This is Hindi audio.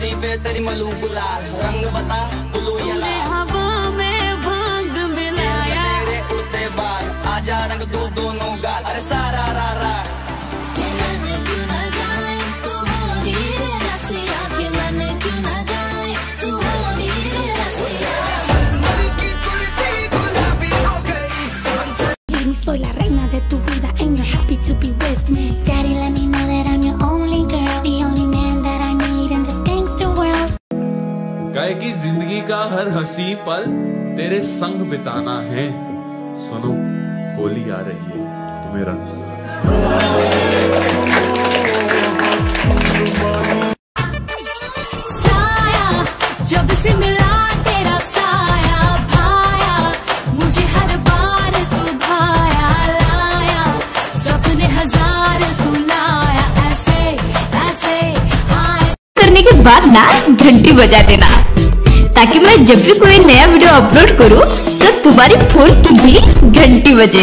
तेरे तेरी मलू गुलाल रंग बता ब्लू या हवा में भाँग मिलाया। तेरे उड़ते बाल आजा रंग दो दोनों गाल। अरे सारा रा रा। soy la reina de tu vida. गाय की ज़िंदगी का हर हसी पल तेरे संग बिताना है। सुनो, होली आ रही है, तुम्हें रंग। बाद ना, घंटी बजा देना। ताकि मैं जब भी कोई नया वीडियो अपलोड करूँ तो तुम्हारी फ़ोन की भी घंटी बजे।